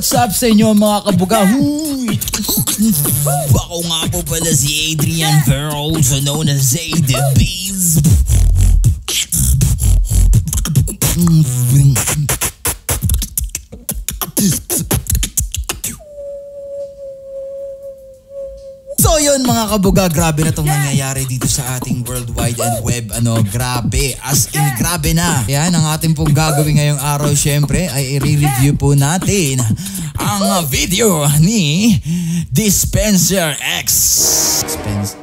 What's up sa inyo mga kabuga? Huy! Ako nga po pala si Adrian Pero also known as Zay the Bees. Mga kabuga, grabe na itong nangyayari dito sa ating World Wide and Web. Ano, grabe. As in, grabe na. Yan, ang ating pong gagawin ngayong araw, syempre, ay i-review po natin ang video ni Dispenser X. Ah,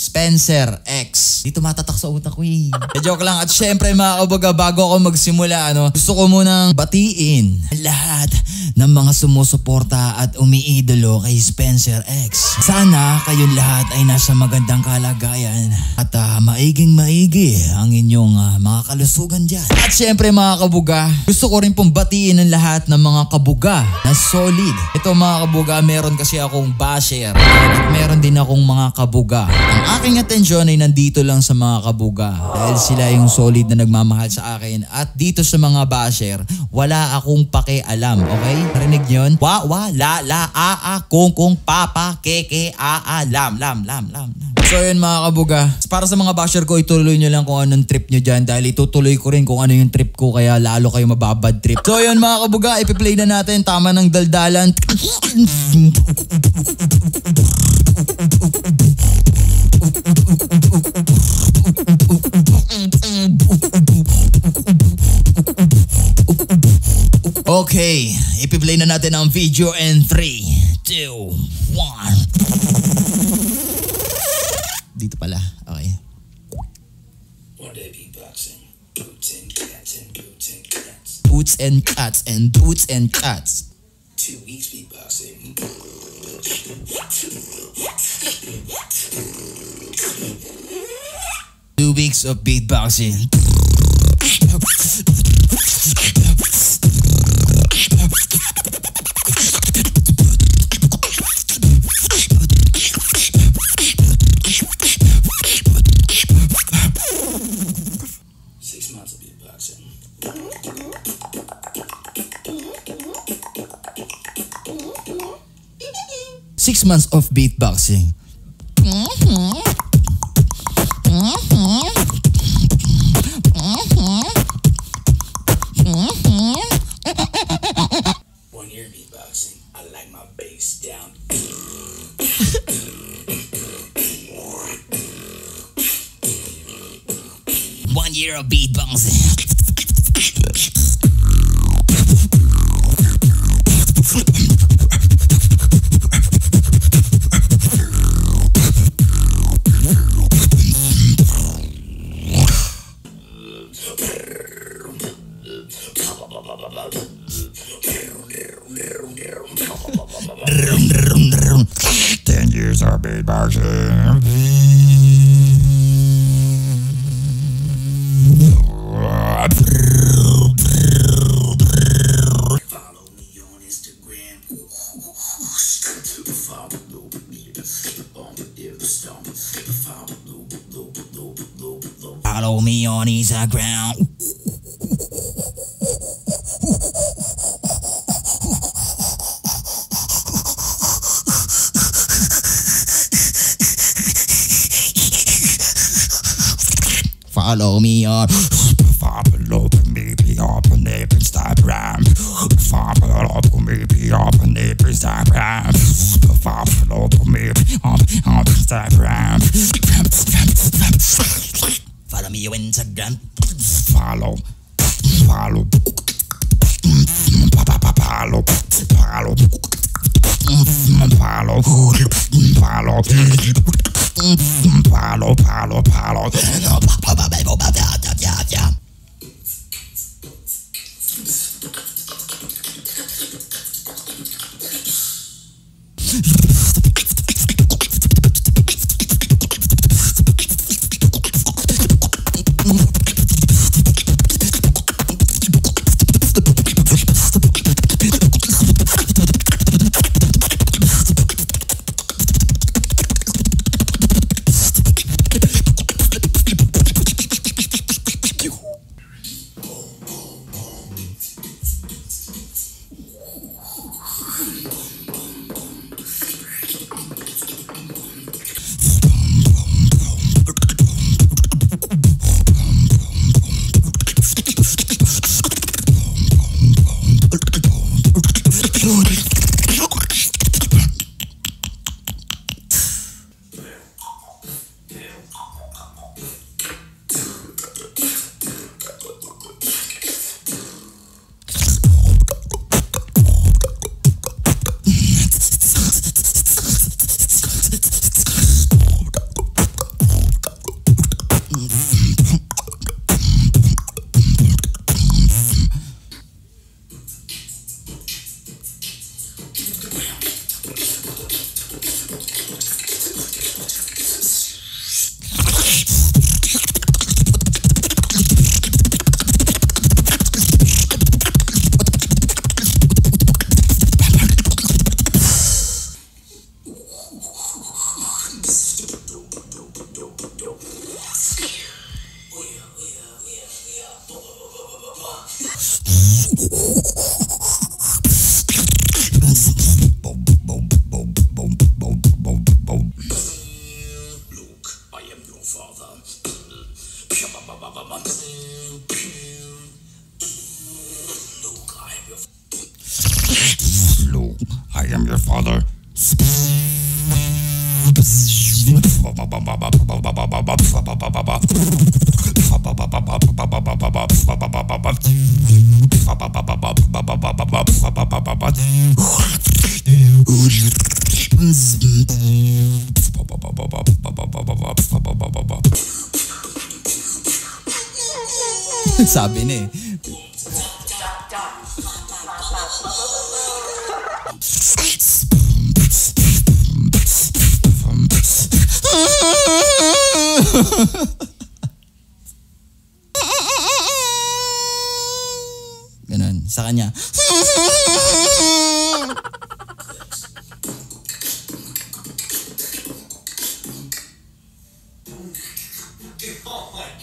Spencer X. Di tumatatak sa utak ko eh. Eh, joke lang. At syempre mga kabaga, bago ako magsimula, ano, gusto ko munang batiin lahat ng mga sumusuporta at umiidolo kay Spencer X. Sana kayong lahat ay nasa magandang kalagayan at ah, maiging maigi ang inyong ah, mga kalusugan dyan. At syempre mga kabuga, gusto ko rin pong batiin ang lahat ng mga kabuga na solid. Ito mga kabuga, meron kasi akong basher at meron din akong mga kabuga. Ang aking atensyon ay nandito lang sa mga kabuga dahil sila yung solid na nagmamahal sa akin at dito sa mga basher, wala akong pakialam, okay? Narinig yun? Wa, wa, la, la, a, a, kung, kung, papa, ke, ke, a, a, lam, lam, lam, lam. lam. So yun mga kabuga, para sa mga basher ko, ituloy nyo lang kung anong trip nyo dyan dahil itutuloy ko rin kung ano yung trip ko kaya lalo kayo mababad trip. So yun mga kabuga, ipiplay na natin, tama ng daldalan. Okay, ipiplay na natin ang video in 3, 2, 1. Dito pala, okay. And. Boots and cats and boots and cats. Two weeks beatboxing. Two weeks of beatboxing. Six months of beatboxing. One year beatboxing. I like my bass down. One year of beatboxing. Follow me on Follow me on Instagram. Follow me on Instagram. Follow me on Instagram. Follow me on Instagram. Follow. Follow. Follow. Follow. Follow. Follow. Pálo, pálo, pálo. Sabi na eh. Ganun. Sa kanya.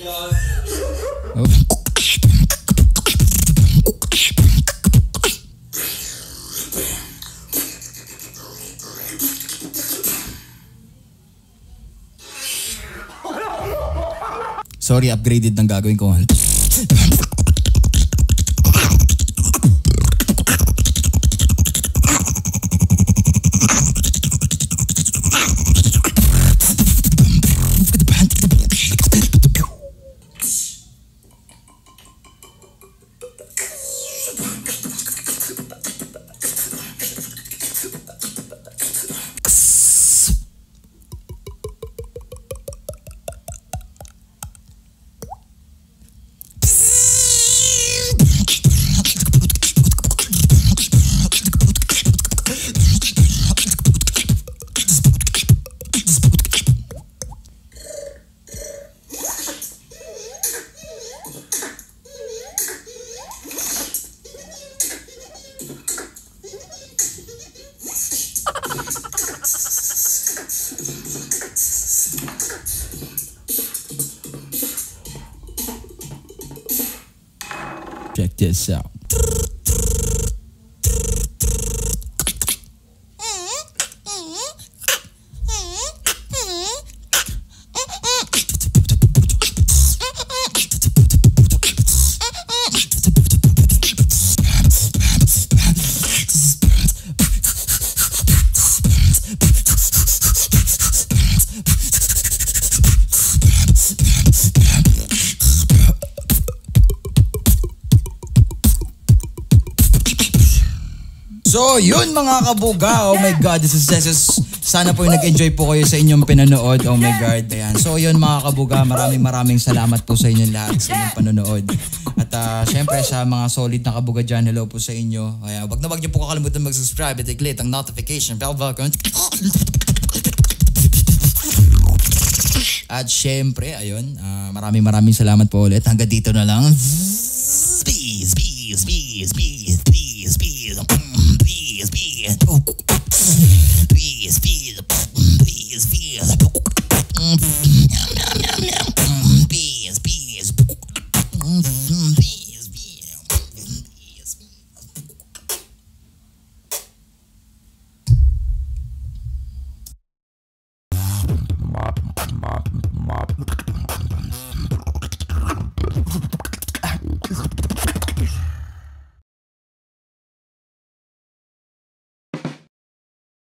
Oh. Sorry, upgraded ng gagawin ko. Check this out. So, yun mga kabuga. Oh my God, this is, is sana po yung nag-enjoy po kayo sa inyong pinanood. Oh my God. Ayan. So, yun mga kabuga. Maraming maraming salamat po sa inyong lahat sa inyong panonood. At uh, syempre sa mga solid na kabuga dyan, hello po sa inyo. Kaya wag na wag niyo po kakalimutan mag-subscribe at i-click ang notification bell button. At syempre, ayun, ah, maraming maraming salamat po ulit. Hanggang dito na lang. is me.